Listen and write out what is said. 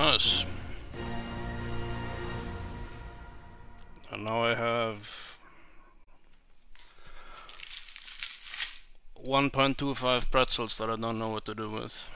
Nice. And now I have 1.25 pretzels that I don't know what to do with.